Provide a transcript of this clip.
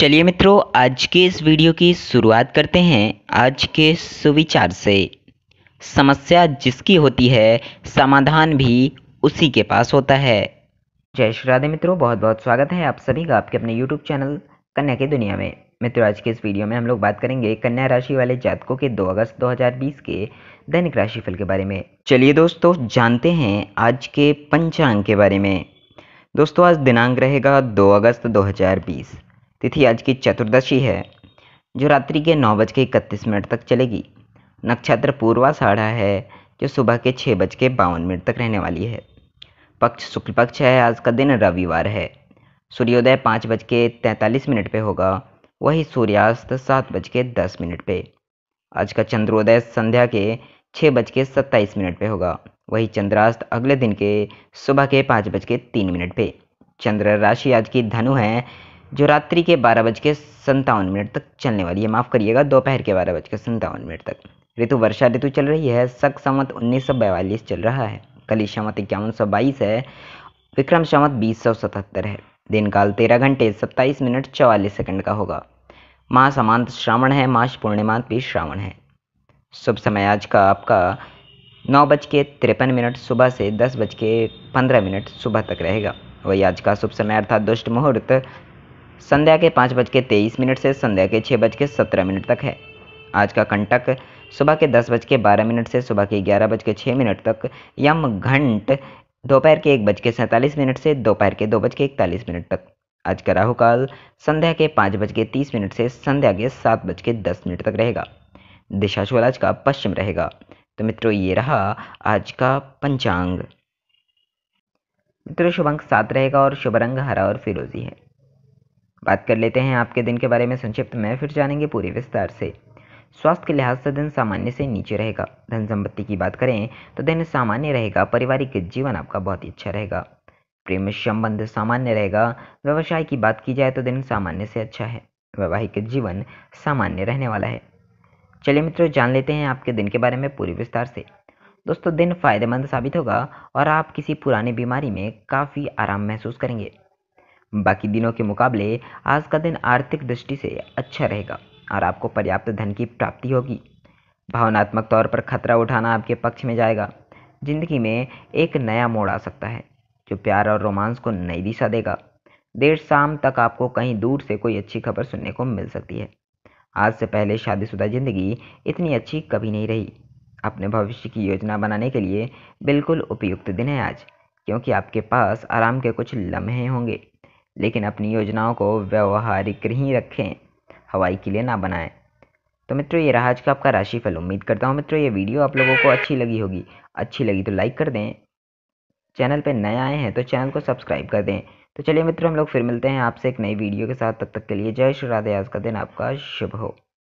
चलिए मित्रों, आज के इस वीडियो की शुरुआत करते हैं। आज के सुविचार से। समस्या जिसकी होती है, समाधान भी उसी के पास होता है। जय श्री राधे मित्रों बहुत बहुत स्वागत है आप सभी का आपके अपने यूट्यूब चैनल कन्या की दुनिया में। मित्रों, आज के इस वीडियो में हम लोग बात करेंगे कन्या राशि वाले जातकों के 2 अगस्त 2020 के दैनिक राशिफल के बारे में। चलिए दोस्तों, जानते हैं आज के पंचांग के बारे में। दोस्तों, आज दिनांक रहेगा 2 अगस्त 2020 तिथि आज की चतुर्दशी है, जो रात्रि के नौ बज के इकतीस मिनट तक चलेगी। नक्षत्र पूर्वा साढ़ा है, जो सुबह के छः बज के बावन मिनट तक रहने वाली है। पक्ष शुक्ल पक्ष है, आज का दिन रविवार है। सूर्योदय पाँच बज के तैंतालीस मिनट पे होगा, वही सूर्यास्त सात बज के दस मिनट पे। आज का चंद्रोदय संध्या के छः बज के सत्ताईस मिनट पे होगा, वही चंद्रास्त अगले दिन के सुबह के पाँच बज के तीन मिनट पे। चंद्र राशि आज की धनु है जो रात्रि के बारह बज के संतावन मिनट तक चलने वाली है, माफ़ करिएगा, दोपहर के बारह बज के संतावन मिनट तक। ऋतु, वर्षा ऋतु चल रही है सक संवत उन्नीस सौ बयालीस चल रहा है। कली संवत इक्यावन सौ बाईस है, विक्रम संवत बीस सौ सतहत्तर है। दिन काल तेरह घंटे सत्ताईस मिनट चवालीस सेकंड का होगा। माह समांत श्रावण है मास पूर्णिमांत भी श्रावण है। शुभ समय आज का आपका नौ बज के तिरपन मिनट सुबह से दस बज के पंद्रह मिनट सुबह तक रहेगा। वही आज का शुभ समय अर्थात दुष्ट मुहूर्त संध्या के पाँच बज के तेईस मिनट से संध्या के छः बज के सत्रह मिनट तक है। आज का कंटक सुबह के दस बज के बारह मिनट से सुबह के ग्यारह बज के छः मिनट तक, यम घंट दोपहर के एक बज के सैंतालीस मिनट से दोपहर के दो बज के इकतालीस मिनट तक। आज का राहुकाल संध्या के पाँच बज के तीस मिनट से संध्या के सात बज के दस मिनट तक रहेगा। दिशा आज का पश्चिम रहेगा। तो मित्रों, ये रहा आज का पंचांग। मित्रों शुभ अंक सात रहेगा और शुभ रंग हरा और फिरोजी है। बात कर लेते हैं आपके दिन के बारे में संक्षिप्त। में फिर जानेंगे पूरे विस्तार से। स्वास्थ्य के लिहाज से दिन सामान्य से नीचे रहेगा। धन संपत्ति की बात करें तो दिन सामान्य रहेगा, पारिवारिक जीवन आपका बहुत ही अच्छा रहेगा। प्रेम संबंध सामान्य रहेगा। व्यवसाय की बात की जाए तो दिन सामान्य से अच्छा है। वैवाहिक जीवन सामान्य रहने वाला है। चलिए मित्रों, जान लेते हैं आपके दिन के बारे में पूरी विस्तार से। दोस्तों, दिन फ़ायदेमंद साबित होगा और आप किसी पुरानी बीमारी में काफ़ी आराम महसूस करेंगे। बाकी दिनों के मुकाबले आज का दिन आर्थिक दृष्टि से अच्छा रहेगा और आपको पर्याप्त धन की प्राप्ति होगी। भावनात्मक तौर पर खतरा उठाना आपके पक्ष में जाएगा। ज़िंदगी में एक नया मोड़ आ सकता है, जो प्यार और रोमांस को नई दिशा देगा। देर शाम तक आपको कहीं दूर से कोई अच्छी खबर सुनने को मिल सकती है। आज से पहले शादीशुदा ज़िंदगी इतनी अच्छी कभी नहीं रही। अपने भविष्य की योजना बनाने के लिए बिल्कुल उपयुक्त दिन है आज, क्योंकि आपके पास आराम के कुछ लम्हे होंगे। लेकिन अपनी योजनाओं को व्यवहारिक ही रखें, हवाई किले ना बनाएँ। तो मित्रों, ये रहा आज का आपका राशिफल। उम्मीद करता हूँ मित्रों, ये वीडियो आप लोगों को अच्छी लगी होगी। अच्छी लगी तो लाइक कर दें। चैनल पर नए आए हैं तो चैनल को सब्सक्राइब कर दें। तो चलिए मित्रों, हम लोग फिर मिलते हैं आपसे एक नई वीडियो के साथ। तब तक के लिए जय श्री राधे। आज का दिन आपका शुभ हो।